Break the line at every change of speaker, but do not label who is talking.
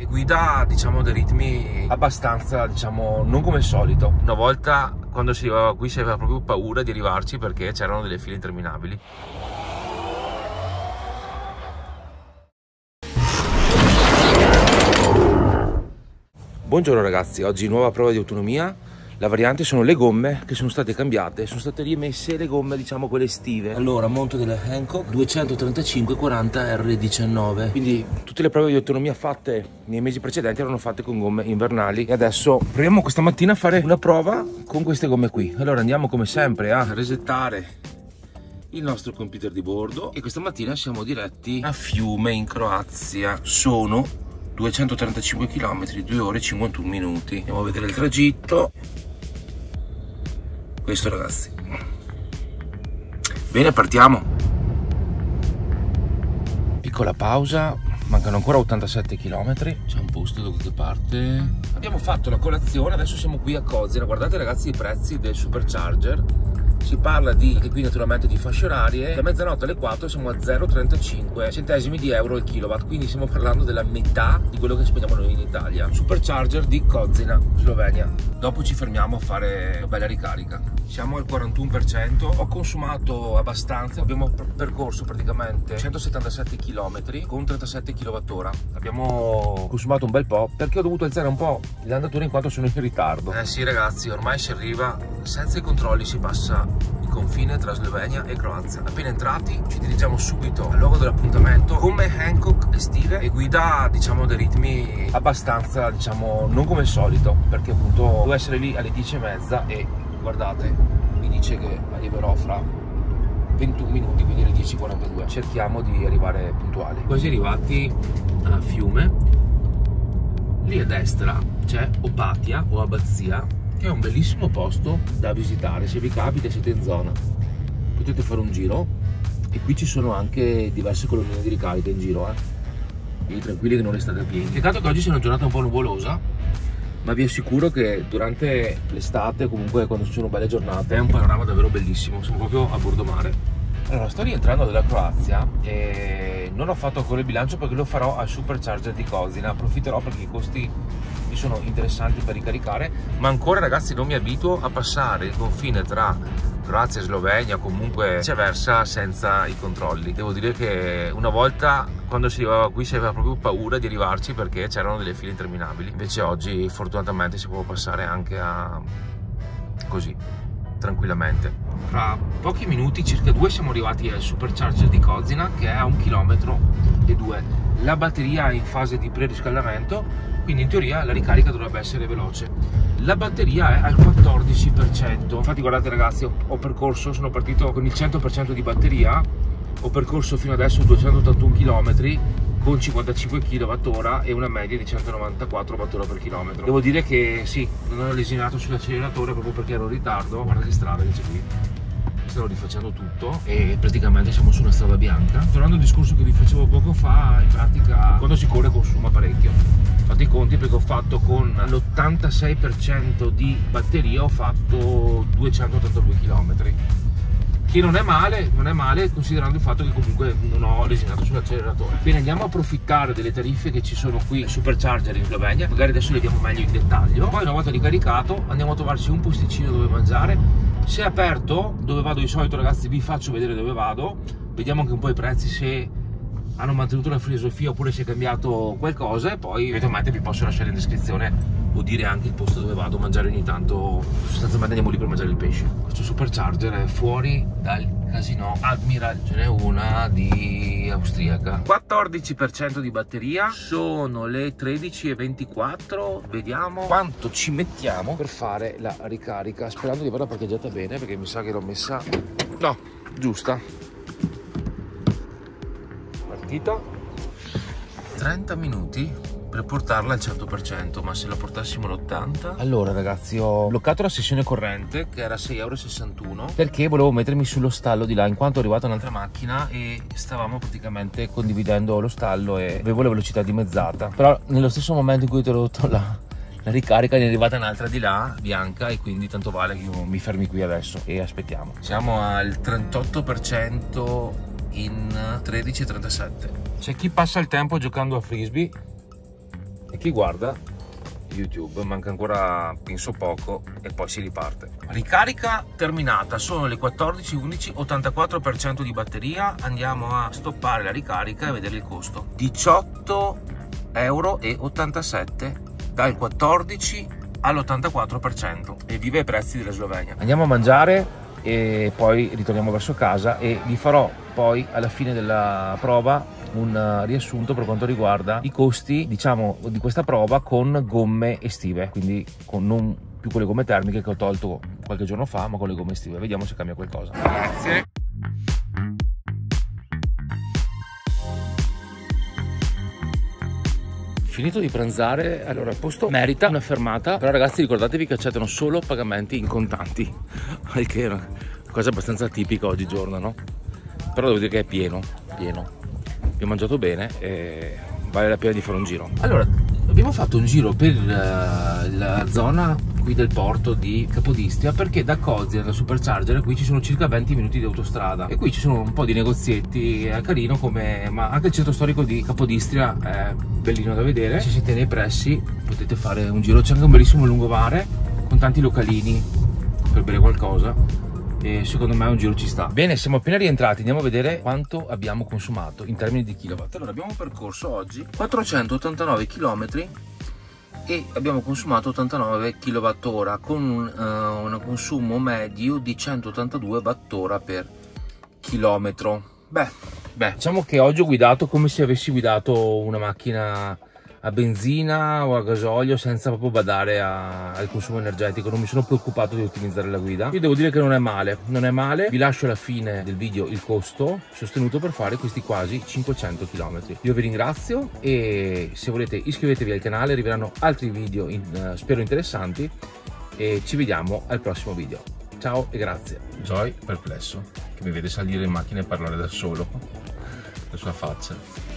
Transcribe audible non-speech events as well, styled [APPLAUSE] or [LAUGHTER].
e guida diciamo dei ritmi abbastanza diciamo non come il solito. Una volta quando si arrivava qui si aveva proprio paura di arrivarci perché c'erano delle file interminabili. Buongiorno ragazzi, oggi nuova prova di autonomia la variante sono le gomme che sono state cambiate, sono state rimesse le gomme diciamo quelle estive. Allora, monto delle Hancock 235-40 R19. Quindi tutte le prove di autonomia fatte nei mesi precedenti erano fatte con gomme invernali e adesso proviamo questa mattina a fare una prova con queste gomme qui. Allora andiamo come sempre a resettare il nostro computer di bordo e questa mattina siamo diretti a Fiume in Croazia. Sono 235 km, 2 ore e 51 minuti. Andiamo a vedere il tragitto questo ragazzi. Bene partiamo. Piccola pausa. Mancano ancora 87 km c'è un posto da qualche parte. Abbiamo fatto la colazione adesso siamo qui a Cozina guardate ragazzi i prezzi del supercharger si parla di, e qui naturalmente di fasce orarie, da mezzanotte alle 4 siamo a 0,35 centesimi di euro il kilowatt, quindi stiamo parlando della metà di quello che spendiamo noi in Italia. Supercharger di Kozina, Slovenia. Dopo ci fermiamo a fare una bella ricarica. Siamo al 41%, ho consumato abbastanza, abbiamo percorso praticamente 177 km con 37 kWh. Abbiamo consumato un bel po' perché ho dovuto alzare un po' l'andatura in quanto sono in ritardo. Eh sì ragazzi, ormai si arriva senza i controlli, si passa il confine tra Slovenia e Croazia. Appena entrati ci dirigiamo subito al luogo dell'appuntamento come Hancock estive e guida diciamo dei ritmi abbastanza diciamo non come il solito perché appunto devo essere lì alle 10 e mezza e guardate mi dice che arriverò fra 21 minuti quindi alle 10.42 cerchiamo di arrivare puntuali. Quasi arrivati a Fiume. Lì a destra c'è Opatia o Abbazia che è un bellissimo posto da visitare se vi capita siete in zona. Potete fare un giro. E qui ci sono anche diverse colonnine di ricarica in giro eh. quindi tranquilli che non restate pieni peccato che oggi sia una giornata un po' nuvolosa ma vi assicuro che durante l'estate comunque quando ci sono belle giornate è un panorama davvero bellissimo. Siamo proprio a bordo mare. Allora sto rientrando dalla Croazia e non ho fatto ancora il bilancio perché lo farò al supercharger di Cosina approfitterò perché i costi mi sono interessanti per ricaricare ma ancora ragazzi non mi abituo a passare il confine tra Croazia e Slovenia comunque viceversa senza i controlli. Devo dire che una volta quando si arrivava qui si aveva proprio paura di arrivarci perché c'erano delle file interminabili. Invece oggi fortunatamente si può passare anche a così tranquillamente. Fra pochi minuti circa due siamo arrivati al supercharger di Kozina che è a un chilometro e due la batteria è in fase di preriscaldamento quindi in teoria la ricarica dovrebbe essere veloce la batteria è al 14% infatti guardate ragazzi ho, percorso sono partito con il 100% di batteria ho percorso fino adesso 281 km con 55 kWh e una media di 194 Wh per chilometro. Devo dire che sì, non ho lesinato sull'acceleratore proprio perché ero in ritardo. Guarda che strada che c'è qui. Stavo rifacendo tutto e praticamente siamo su una strada bianca. Tornando al discorso che vi facevo poco fa, in pratica quando si corre consuma parecchio. Fate i conti perché ho fatto con l'86% di batteria ho fatto 282 km che non è male, non è male considerando il fatto che comunque non ho lesinato sull'acceleratore. Quindi andiamo a approfittare delle tariffe che ci sono qui Supercharger in Slovenia, magari adesso le vediamo meglio in dettaglio. Poi una volta ricaricato andiamo a trovarci un posticino dove mangiare. Se è aperto, dove vado di solito ragazzi vi faccio vedere dove vado, vediamo anche un po' i prezzi se hanno mantenuto la filosofia oppure se è cambiato qualcosa. E poi eventualmente vi posso lasciare in descrizione o dire anche il posto dove vado a mangiare ogni tanto sostanzialmente andiamo lì per mangiare il pesce. Questo supercharger è fuori dal casino Admiral ce n'è una di austriaca. 14% di batteria sono le 13.24 vediamo. Quanto ci mettiamo per fare la ricarica? Sperando di averla parcheggiata bene perché mi sa che l'ho messa no giusta. Partita 30 minuti per portarla al 100% ma se la portassimo all'80 allora ragazzi ho bloccato la sessione corrente che era 6,61 euro perché volevo mettermi sullo stallo di là in quanto è arrivata un'altra macchina e stavamo praticamente condividendo lo stallo e avevo la velocità dimezzata. Però nello stesso momento in cui ho interrotto la la ricarica ne è arrivata un'altra di là bianca e quindi tanto vale che io mi fermi qui adesso e aspettiamo. Siamo al 38% in 13,37 c'è chi passa il tempo giocando a frisbee chi guarda YouTube, manca ancora penso poco e poi si riparte. Ricarica terminata, sono le 14.11, 84% di batteria, andiamo a stoppare la ricarica e vedere il costo. 18,87 euro dal 14 all'84% e vive ai prezzi della Slovenia. Andiamo a mangiare e poi ritorniamo verso casa e vi farò poi alla fine della prova un eh, riassunto per quanto riguarda i costi diciamo di questa prova con gomme estive quindi con non più con le gomme termiche che ho tolto qualche giorno fa ma con le gomme estive. Vediamo se cambia qualcosa. Grazie. Finito di pranzare allora il posto merita una fermata. Però ragazzi ricordatevi che accettano solo pagamenti in contanti [LAUGHS] che è una cosa abbastanza tipica oggigiorno no? però devo dire che è pieno pieno abbiamo mangiato bene e vale la pena di fare un giro. Allora, abbiamo fatto un giro per uh, la zona qui del porto di Capodistria perché da Kozia, da Supercharger, qui ci sono circa 20 minuti di autostrada e qui ci sono un po' di negozietti, è carino come, ma anche il centro storico di Capodistria è bellino da vedere. Se siete nei pressi potete fare un giro, c'è anche un bellissimo lungomare con tanti localini per bere qualcosa e secondo me un giro ci sta. Bene, siamo appena rientrati, andiamo a vedere quanto abbiamo consumato in termini di kilowatt. Allora, abbiamo percorso oggi 489 km e abbiamo consumato 89 kWh con un, uh, un consumo medio di 182 Wh per chilometro. Beh, beh, diciamo che oggi ho guidato come se avessi guidato una macchina a benzina o a gasolio senza proprio badare a, al consumo energetico. Non mi sono preoccupato di utilizzare la guida. Io devo dire che non è male non è male. Vi lascio alla fine del video il costo sostenuto per fare questi quasi 500 km io vi ringrazio e se volete iscrivetevi al canale arriveranno altri video in, uh, spero interessanti e ci vediamo al prossimo video. Ciao e grazie. Joy perplesso che mi vede salire in macchina e parlare da solo [LAUGHS] la sua faccia